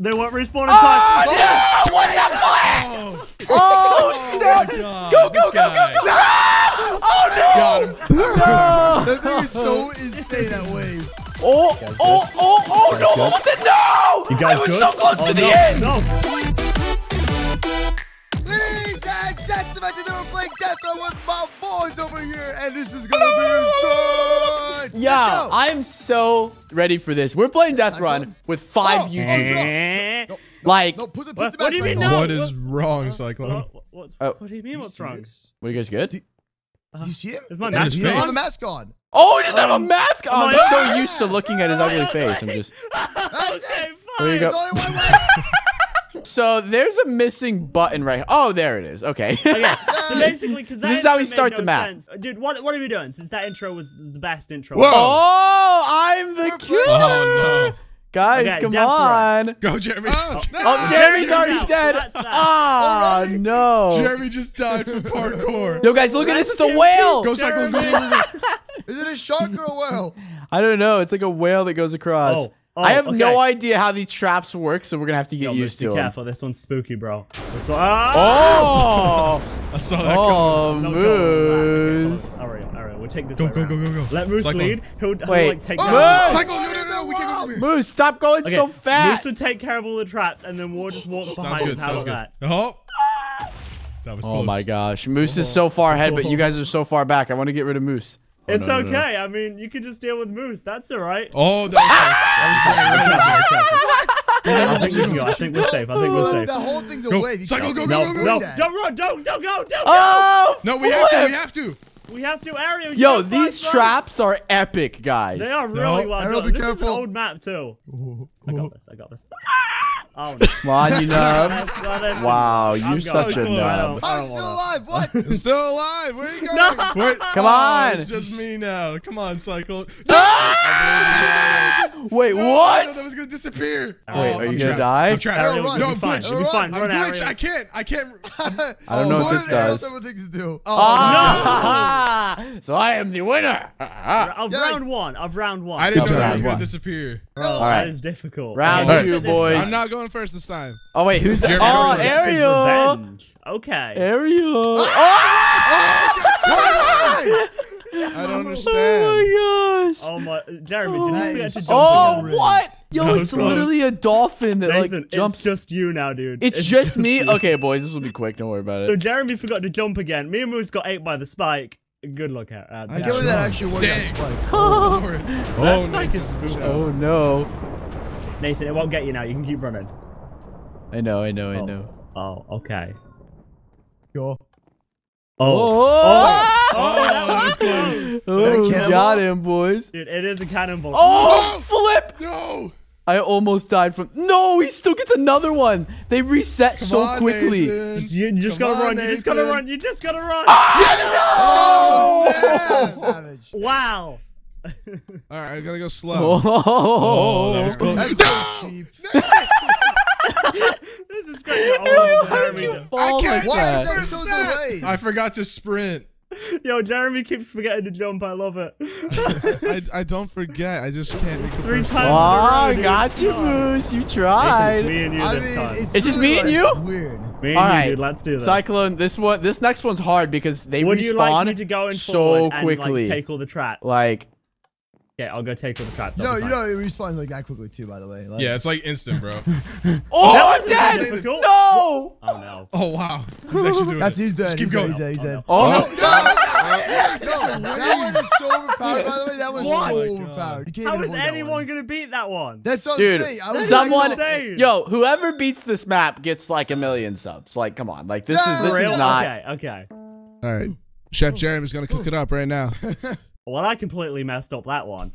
They won't respawn in oh, time. Oh, no! What the oh, fuck? Oh, oh, Oh, my snap! God. Go, go, this go, go, guy. go! Oh, Got no! him. No! That thing is so insane, that wave. Oh, oh, oh, oh, no! What the no? You guys I was good? so close oh, to the end! No. Ladies and gentlemen, today playing Death Run with my boys over here, and this is gonna be insane. Yeah, go. I'm so ready for this. We're playing Death Run with five Oh, YouTubers. Eh. No, Like, no, put the, What- put the what do you mean no? What is wrong, Cyclone? What, what, what, Oh. what do you mean? Do you What's wrong? this? were you guys good? Do you see him? Is my He mask has on? the mask on. Oh, he doesn't have a Um, mask on. I'm I- so used to looking at his ugly face. I'm just. okay, There you go. So there's a missing button right here. Oh, there it is. Okay. Okay, so basically, because that This is how we start made the no map. sense. Dude, what what are we doing? Since that intro was the best intro. Whoa. Oh, I'm the killer. Oh, no. Guys, Okay, come Death Run. on. Go, Jeremy. Oh, Jeremy's Jeremy's already out. dead. That's that. Ah, no. Jeremy just died from parkour. Yo, guys, look at this. It's a whale. Go, Cyclone. Go, go, go, go. Is it a shark or a whale? I don't know. It's like a whale that goes across. Oh, oh, I have no idea how these traps work, so we're gonna have to get Yo, used be to them. careful. This one's spooky, bro. This one. Ah! Oh, I saw that oh, coming. No, go on that. Okay, Moose. All right, all right. We'll take this. Go, go, go, go, go. Let Moose Cyclone. lead. He'll, he'll Wait. like take. Oh! Moose! Cyclone, no, no, no. We can't go from here. Moose, stop going Okay, so fast. Moose will take care of all the traps, and then we'll just walk Sounds behind. good. How's Sounds good. that? Oh. That was close. Oh my gosh, Moose is so far ahead, but you guys are so far back. I want to get rid of Moose. Oh, It's no, no, no. okay. I mean, you can just deal with Moose. That's all right. Oh, that was close. That was very, very close. I think we can go. I think we're safe. I think we're safe. That whole thing's Go. wave. You Cycle, go, do go, No, go, go. no, that. don't run, don't, don't go, don't go. Oh, No, we have to. We have to. We have to Ariel. Yo, these find traps are epic, guys. They are really No. well Ariel, done. be This is an old map too. Ooh, I got this. I got this. Oh no. Come on, you know. That's not it. Wow, I'm you're going. such a I don't- nub. I I'm still alive. What? Still alive. Where are you going? No. Wait. Come Oh, on. It's just me now. Come on, Cycle. Ah! Wait, No, what? That was gonna disappear. Wait, Oh, are I'm you gonna die? I'm trapped. Ariel, run. you'll No, be I'm fine. glitched. You'll be fine. I'm Run, glitched. I can't. I can't. I don't know what this and Ariel does. have things to do. Oh, Ah, so I am the winner. Of Yeah. round one. Of round one. I didn't know that was gonna disappear. Bro, All right. That is difficult. Round two, boys. I'm not going first this time. Oh wait, who's that? Jeremy, Oh, go This is Ariel. Okay. Ariel. Oh! I don't Oh understand. My gosh. Oh my, Jeremy, did you That forget to jump Oh, again? what? Yo, That it's was close. literally a dolphin that Nathan, like jumps. it's just you now, dude. It's just me. you. Okay, boys, this will be quick. Don't worry about it. So it. Jeremy forgot to jump again. Me and Moose got ate by the spike. Good luck at uh, I Give me that extra one. Dang. That spike. Oh, Lord. That Oh, spike is spooky. Oh no. Nathan, it won't get you now. You can keep running. I know. I know. I Oh. know. Oh, okay. Go. Oh, Oh! Oh, that was close. Oh, got him, boys. dude, it is a cannonball. Oh, flip! No. I almost died from. No, he still gets another one. They reset Come so on, quickly. Nathan. Just- you, you just Come gotta on, run. You just gotta run. You just gotta run. Ah! Oh, oh, snap. savage. Wow. All right, I gotta go slow. Oh, Oh, that was close. That's so cheap. this is great. Oh, How did you fall can't- like Why that? is there First snap. I forgot to sprint. yo, Jeremy keeps forgetting to jump. I love it. I, I don't forget. I just can't make the Three first times. one. Oh, got you. Moose. You Nathan, tried. it's me and you I this mean, time. it's, It's just really, me and like, you? Weird. me and All you, dude. Let's do this. Cyclone. This one, this next one's hard because they Would you like respawn me to go in so forward and quickly. like take all the traps? Like, yeah, I'll go take all the traps. No, you know it respawns like that quickly too. By the way. Like, Yeah, it's like instant, bro. oh, I'm dead. difficult. No. Oh no. Oh wow, he's actually doing That's it. he's dead. Just keep he's going. Dead, he's dead. He's dead. Oh, No, oh, no. no, no, that one is so overpowered. By the way, that was What? so Oh overpowered. You can't oh How even is avoid that anyone gonna beat that one? That's what Dude, I'm saying. I was someone, like, insane. yo, whoever beats this map gets like a million subs. Like, come on, like this Yeah. is this real? is not. Okay, okay. All right, Chef Jeremy's gonna cook it up right now. Well, I completely messed up that one.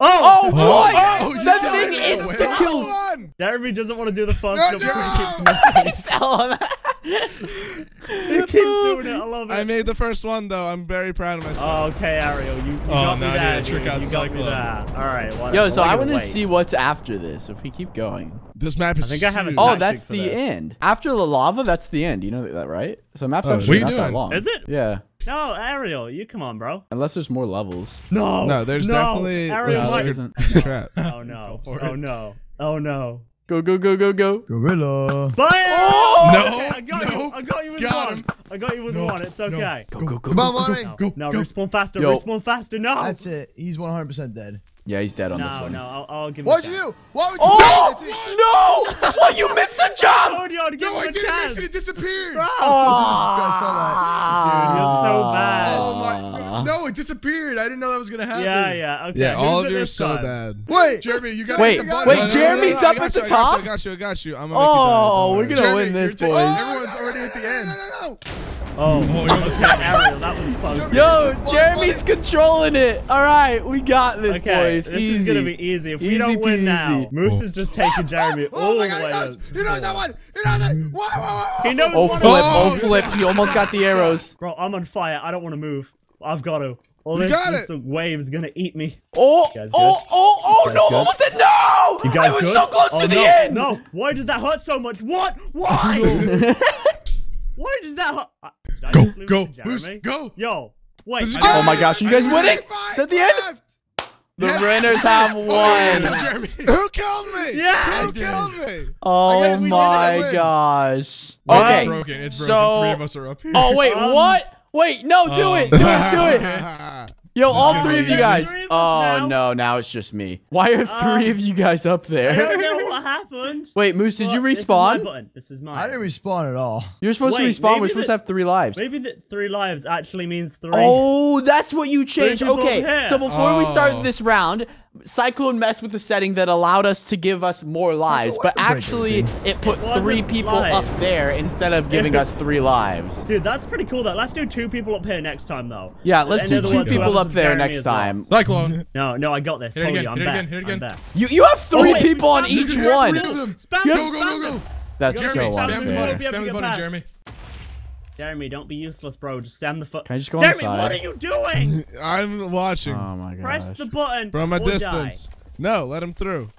Oh, Oh! oh, oh, oh what? Oh, you that died. thing Oh, insta wait. kills. One. Jeremy doesn't want to do the first No, jump. no. He keeps missing. He fell on that. He keeps doing it. I love it. I made the first one though. I'm very proud of myself. Oh, okay, Ariel, you, you Oh, got me now there. gotta trick out you got me Cyclone. there. All right, whatever. Yo, so I want to see what's after this. If we keep going. this map is. I think I have a. Oh, that's the this. end. After the lava, that's the end. You know that, right? So map's Oh, actually not are you that long. Is it? Yeah. No, Ariel, you come on, bro. Unless there's more levels. No. No, there's no. definitely Ariel, like, a secret trap. Oh no. Oh no. Oh no. Go, go, go, go, go. Gorilla. Fire! Oh! No, Okay, I got no, you. I got you with got one. him. I got you with No, one. It's no. okay. Go, go, go, Come on, go, go, Monty. No, Go, no, go. respawn faster. Yo. Respawn faster. No. That's it. He's 100% dead. Yeah, he's dead on this one. no. I'll, I'll give him. What'd a you do? Why would you Oh do no! What? You missed the I jump! told you I'd give No, him I a didn't chance. miss it. It disappeared. Bro. Ah. I saw that. Dude, you're so bad. Oh my! No, it disappeared. I didn't know that was gonna happen. Yeah, yeah. Okay. Yeah, all of you are so time? bad. Wait. Jeremy, you got Wait, hit the button. wait, No, no, no, Jeremy's no, up at got the you, I got top? you, I got you. I got you. I'm gonna Oh, we're gonna win this, you're boys. Everyone's already at the end. no, no, no. Oh, Oh, you almost got it. Ariel, that was close. Yo, Jeremy's controlling it. All right, we got this, Okay, boys. this Easy. is gonna be easy. If we Easy don't win peasy. now, Moose is just taking Jeremy all Oh the my way god, he up. knows. He knows that one. He knows it. Whoa, whoa, whoa, He knows Oh one flip! Oh Oh, flip! He almost got the arrows. Bro, I'm on fire. I don't want to move. I've got to. All You this, got this it. wave is gonna eat me. Oh! Oh! Oh! Oh! oh no! good? Almost did. No! You guys I was good? so close oh, to the end. No, why does that hurt so much? What? Why? why does that hurt? Uh, Go, lose go, Moose, go. Yo, wait. This Oh my gosh! You guys winning? Five Is that the end? The Yes. winners have Oh, won. Who killed me? Yeah, Who killed me? Oh my gosh. Wait, Okay. It's broken. It's broken. so- Three of us are up here. Oh wait, Um, what? Wait, no, do Oh. it, do it, do it. Yo, all three be of you guys. Three of us Oh now. no, now it's just me. Why are three Um, of you guys up there? I don't know what happened. Wait, Moose, did you But This is my respawn? button. This is mine. I didn't respawn at all. You're supposed Wait, to respawn. We're maybe supposed the- to have three lives. Maybe that three lives actually means three. Oh, that's what you changed. Okay, so before we Oh. start this round, Cyclone messed with the setting that allowed us to give us more lives, but actually it put It three people live. up there instead of giving us three lives. Dude, that's pretty cool. Though. Let's do two people up here next time, though. Yeah, let's In do two people up there next as well. time. Cyclone. No, no, I got this. Hit it again, I'm hit it again, hit it again. I'm best. You you have three Oh, wait, people on each one. spam You them, Go, go, spam go, go. That's Jeremy, so Jeremy, spam the button. Be able to Spam the button, past. Jeremy. Jeremy, don't be useless, bro. Just stand the foot. Can I just go on Jeremy, the what are you doing? I'm watching Oh my god. Press the button. from a or die. distance. No, let him through.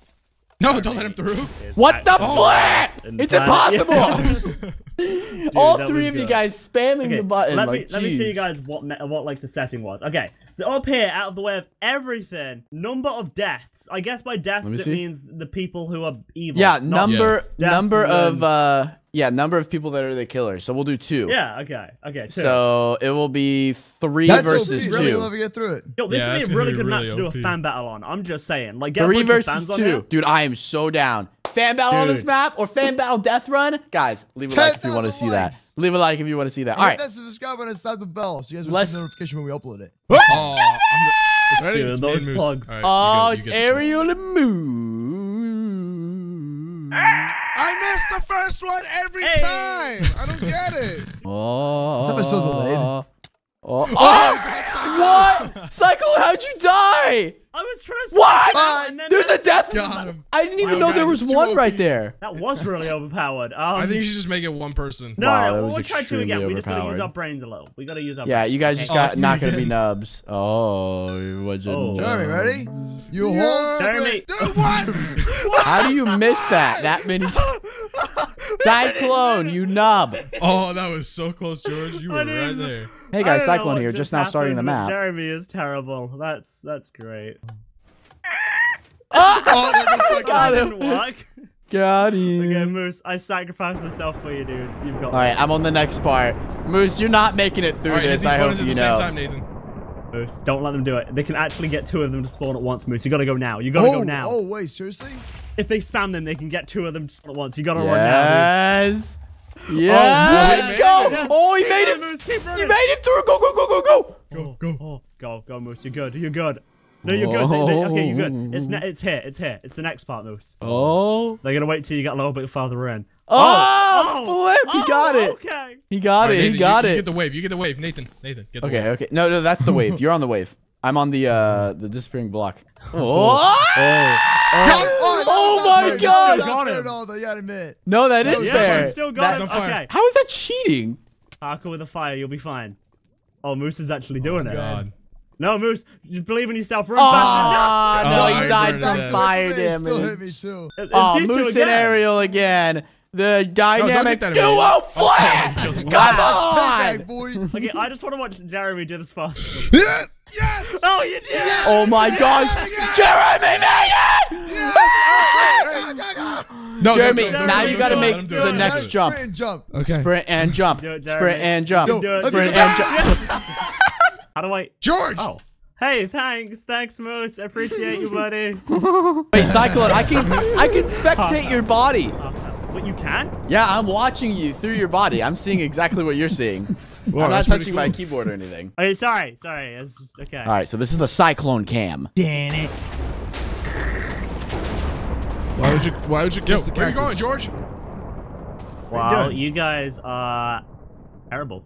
No, don't let him through. What the oh. actually flip? and It's planet- impossible. All three was of you guys spamming Okay, the button. let like, me let me show you guys what me- what like the setting was. Okay, so up here, out of the way of everything, number of deaths. I guess by deaths it see. means the people who are evil. Yeah, number Yeah. number Deaths of uh yeah number of people that are the killers. So we'll do two. Yeah. Okay. Okay. Two. So it will be three That's versus OP. Really, two. you'll never get through it. Yo, this Yeah, would be a gonna really good map really to do a fan battle on. I'm just saying, like get a Three versus fans two. here. Dude, I am so down. Fan battle on this map or fan battle death run? Guys, leave a like if you want to 10,000 see that. Leave a like if you want to see that. And All hit that subscribe and slap the bell so you guys will Let's- see the notification when we upload it. Oh, I'm the, it's ready. It's those Moose. plugs. All right, Oh, you go, you it's get this one. Ariel and Moon. I missed the first one every Hey. time. I don't get it. Oh. This episode delayed. Oh. Oh, oh. God, What? Cyclone, how'd you die? I was trying to. What? Bye. There's a death. Got him. I didn't even Wow, know there was one OP. right there. That was really overpowered. Um, I think you should just make it one person. No, Wow, no, that we'll try to extremely again. We just gotta use our brains a little. We gotta use our. Yeah, brains, you guys okay? just Oh, got it's me not gonna be nubs. Oh, what's you Oh. Jeremy, ready? You Yeah. hold. Jeremy. Dude, what? How do you miss that that many times? Cyclone, you nub. oh, that was so close, George. You were right there. Hey guys, Cyclone here, just now starting the happened, map. Jeremy is terrible. That's that's great. Oh, there goes Cyclone. Got him. didn't work. Okay. Moose, I sacrificed myself for you, dude. You've got. All right, this. I'm on the next part. Moose, you're not making it through All right, hit this. I hope buttons at you the know. same time, Nathan. Moose, don't let them do it. They can actually get two of them to spawn at once, Moose. You gotta go now. You gotta Oh, go now. oh, wait, seriously? If they spam them, they can get two of them to spawn at once. You gotta run now. Yes. Oh, yes. what? go. Oh, he Keep made running, it. Moose, keep He running. made it through. Go, go, go, go, go. Go, go. Oh, go, go, Moose. You're good. You're good. No, you're good. They- they- okay, you're good. It's ne- it's here. It's here. It's the next part, Moose. Oh. They're gonna wait till you get a little bit farther in. Oh, flip. He Oh, got it. Okay. He got All right, it. Nathan, He got you, You it. get the wave. You get the wave, Nathan. Nathan, get the Okay, wave. okay. No, no, that's the wave. You're on the wave. I'm on the uh the disappearing block. Oh. Oh, Oh that's my fair. God. Got fair him. at all, though. You gotta admit. No, that No, is yeah, fair. Still got That- him. fire. Okay. How is that cheating? parkour with a fire. You'll be fine. Oh, Moose is actually doing it. God. No, Moose, just believe in yourself. Run Oh, faster. no, Oh, he I died from it. fire It still hit me too. No. It- it's Oh, you two Moose and. Ariel again. The dynamic that duo immediately. flip. Okay. Come Payback, on. boy. Okay, I just want to watch Jeremy do this fast. Yes! Yes! Oh, you did! Yes! Oh my gosh, Yes! Jeremy made it! Yes! No, Jeremy, don't, don't, now don't, you don't, gotta don't, make let the it, next do jump. Sprint and jump. Okay. Sprint and jump. It, Sprint and jump. Do it. Sprint and jump. How do I? George! Oh. Hey, thanks, thanks, Moose. Appreciate you, buddy. Wait, Cyclone, I can I can spectate your body. Oh, Uh, what you can? Yeah, I'm watching you through your body. I'm seeing exactly what you're seeing. Wow, I'm not that's pretty touching my keyboard or anything. Okay, sorry, sorry. It's just okay. All right, so this is the Cyclone Cam. Damn it. Why would you, why would you Yo, kiss the where you cactus? going, George? Wow, doing? you guys are terrible.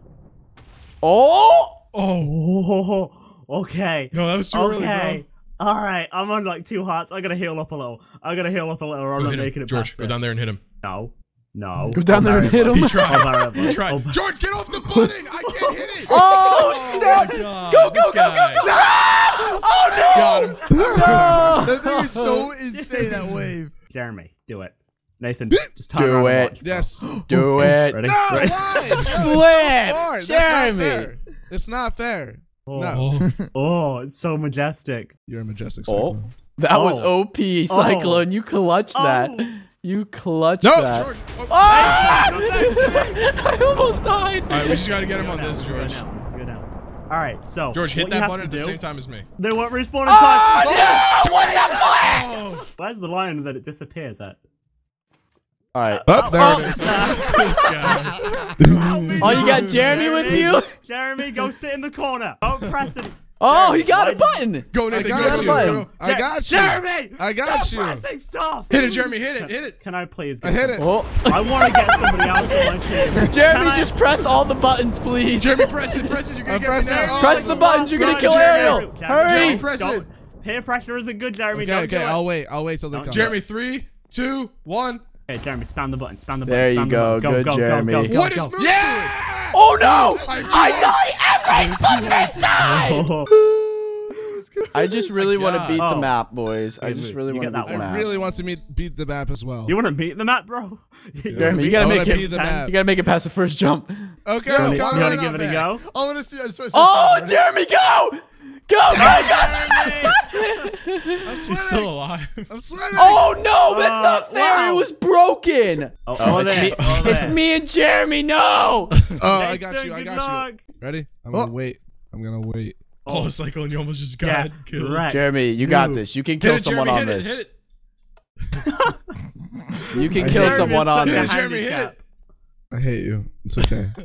Oh! Oh, okay. no, that was too early, okay. All right, I'm on like two hearts. I gotta heal up a little. I gotta heal up a little. Or I'm. Go not making him. it George, past go this. down there and hit him. No, no. Go down there and hit him. He tried. I'll bury it. He tried. George, get off the button! I can't hit it! Oh, oh, snap! my oh, God. Go, go, this go, go, guy. go! Ah! Oh Got him. no! No! That thing is so insane, that wave. Jeremy, do it. Nathan, just turn Do around and it. watch. Yes. Do it. Ready? No, Ready? why? No, it's so Flip, far. That's Jeremy. not fair. It's not fair. Oh, No. oh, it's so majestic. You're a majestic Oh, cyclone. that was Oh. OP, Cyclone. You clutched that. Oh. You clutched No, that. No, George. Oh. Ah! I almost died. All right, we just gotta get him on this, George. Go now. Go now. All right, so George, hit that button to at the do- same time as me. They won't respawn in Oh, time. no! What the fuck? Oh, Where's the line that it disappears at? All right. Oh, oh, there Oh. it is. this guy. Oh, you got Jeremy with you? Jeremy, go sit in the corner. Don't press it. Oh, he got a button. Go, I Nathan, got you. button. go. I got you. Jeremy! I got Stop you. pressing stuff. Hit it, Jeremy, hit it, hit it. Can I please I get hit it. Oh. I want to get somebody else on my team. Jeremy, Can I- just press all the buttons, please. Jeremy, press it, press it. You're gonna I'm get me now. it. Press oh, the buttons. You're gonna kill Jeremy. Ariel. Jeremy, Hurry. Jeremy, press don't- it. Peer pressure isn't good, Jeremy. Okay, don't okay. I'll wait. I'll wait till they Don't- come. Jeremy, three, two, one. Okay, Jeremy, spam the button. Spam the button. There spam you the go. button. Good, go, go, Jeremy. Go, go, go, What go. is Moose Yeah! Oh no! I I die every fucking time. Oh. oh, I just really want to God. beat the Oh. map, boys. I just Moose, really want to beat that the one. I map. really want to meet, beat the map as well. you want to beat the map, bro? Jeremy, you gotta make it. the map. You gotta make it past the first jump. Okay, You wanna- okay. you I'm want to not give it a go? I want to see. I just want to see. Oh, Jeremy, go! Go, go, go! I'm He's still alive. I'm swimming. Oh no, that's Uh, not fair. wow. It was broken. Oh, Oh, over it's me. over It's me and Jeremy. No. Oh, I got you. I good got you. Ready? I'm gonna Oh. wait. I'm gonna wait. Oh, Cyclone, you almost just Yeah, got killed. right. Jeremy, you got Dude. this. You can Hit kill it, someone Jeremy, on hit this. it, hit it. You can I kill someone on this. Jeremy, hit it. I hate you. It's okay.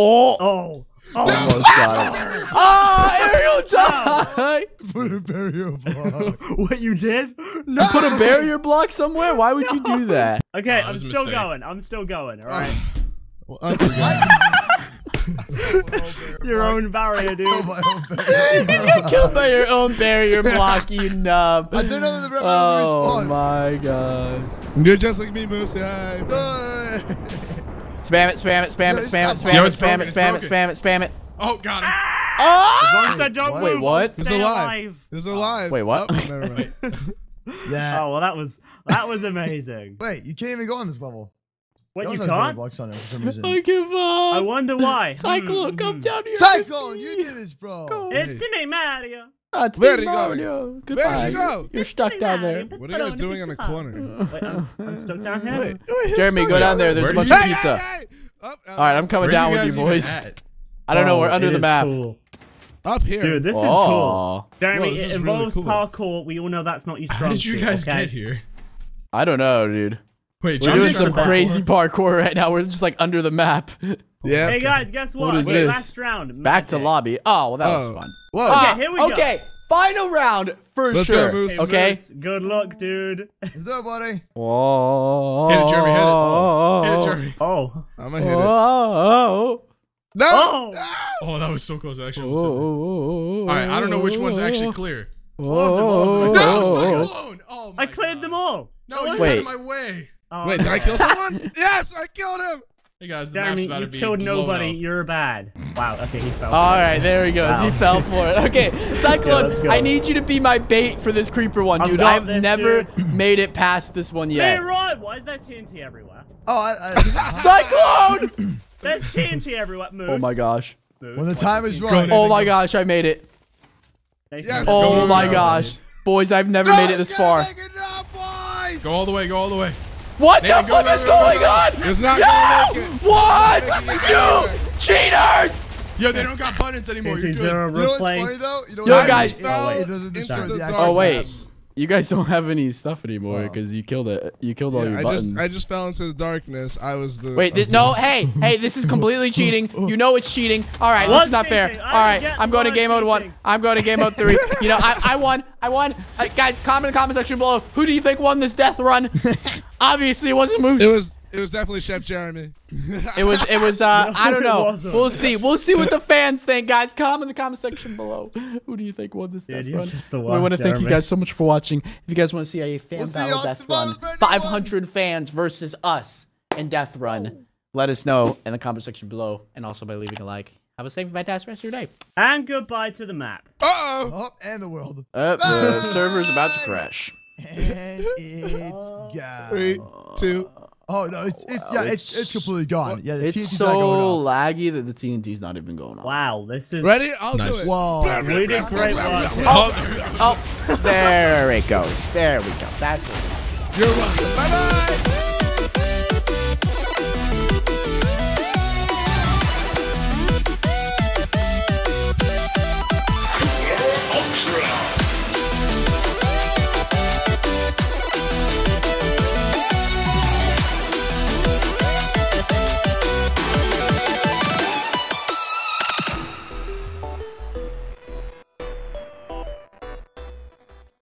Oh, Oh. Oh. almost got it. Oh, ah, Ariel died. Put a barrier block. what you did? You put a barrier block somewhere? Why would you do that? Okay, that I'm still mistake. going. I'm still going. All right. Well, that's okay. Your own barrier, dude. Oh, own barrier. You got killed by your own barrier block, you nub. I didn't know that the red Oh buttons respawn. my gosh. You're just like me, Moose. Hi. Spam it, spam it, spam it, spam it, spam it, spam it, spam it, spam it, spam it. Oh, got him. As Oh! long as I don't move, Wait, what? I'll It's alive. alive. It's alive. Wait, what? Oh, never mind. yeah. Oh well, that was that was amazing. Wait, you can't even go on this level. What you can't? blocks on it for some reason. I give up. I wonder why. Cyclone, Hmm, come hmm. down here. Cyclone, you did this, bro. Go. It's me, Mario. Ah, it's Where'd he go? Where'd you go? You're stuck down there. What are you guys doing in the corner? Wait, I'm, I'm stuck down here. Wait, wait, Jeremy, go down there. There's a bunch you- of Hey, pizza. hey, hey! Up, All right, I'm coming Where down you with you, boys. I don't know. Oh, We're under the map. Cool. Up here. Dude, this is cool. Oh. Jeremy, Whoa, this it is really involves cool. parkour. We all know that's not your strong How did you guys okay? get here? I don't know, dude. Wait, We're doing some gonna crazy parkour right now. We're just like under the map. Yeah. Hey guys, guess what? What is Okay, this? Last round. Back to lobby. Oh, well, that Oh. was fun. Whoa. Ah, here we go. Okay, final round for Let's go, sure. Moose. Hey, Okay. Moose, good luck, dude. Let's do buddy. Whoa. Hit it, Jeremy, hit it. Hit it, Jeremy. Oh. I'm gonna hit it. Oh. No. Oh. Oh, that was so close. Actually, Oh. almost hit me. All right, I don't know which one's actually clear. Oh. No, Cyclone! Oh my I cleared God. them all. No, you Wait. in my way. Oh, Wait, did I kill someone? yes, I killed him. Hey guys, the map's about you to be killed nobody. up. You're bad. Wow. Okay, he fell. All right, there he goes. He fell for it. Okay, Cyclone, let's. I need you to be my bait for this creeper one, dude. I've this, never dude. made it past this one yet. Hey, right. Why is there TNT everywhere? Oh, I, I, Cyclone! There's TNT everywhere. Moose. oh my gosh. Moose. when the time is Go right. Oh my gosh, I made it. Yes. Oh my go. gosh. Boys, I've never No, made it this far. make it now, boys. Go all the way. Go all the way. What the go, fuck go, is go, go, going go. on? It's not No! gonna it. What? It's not making it You cheaters! Yo, they don't got buttons anymore. You're TNT good. zero You know what's funny replaced. though? You know Yo, what guys- It doesn't Into describe the the dark actual Oh wait, map. You guys don't have any stuff anymore because you killed it. You killed all Yeah, your I buttons. just I just fell into the darkness. I was the Wait, th- no, hey, hey, this is completely cheating. You know it's cheating. All right, this is not fair. All right, I'm going to game mode one. I'm going to game mode three. You know, I, I won. I won. Uh, guys, comment in the comment section below. Who do you think won this death run? Obviously, it wasn't Moose. It was it was definitely Chef Jeremy. It was. It was. Uh, No, I don't know. We'll see. We'll see what the fans think, guys. Comment in the comment section below. Who do you think won this Dude, death run? just the we want to thank you guys so much for watching. If you guys want to see a fan We'll battle death run, 500 fans versus us in death run, let us know in the comment section below, and also by leaving a like. Have a safe and fantastic rest of your day. And goodbye to the map. Uh oh. Oh, and the world. Uh, the server's about to crash. And it's gone. Three, two. Oh no, it's, it's yeah, it's it's completely gone. Yeah, the It's TNT's so not going off. laggy that the TNT's not even going on. Wow, this is. Ready? I'll Nice. do it. Whoa. We did great work. Oh, oh, there it goes. There we go. That's it. You're welcome. Bye bye.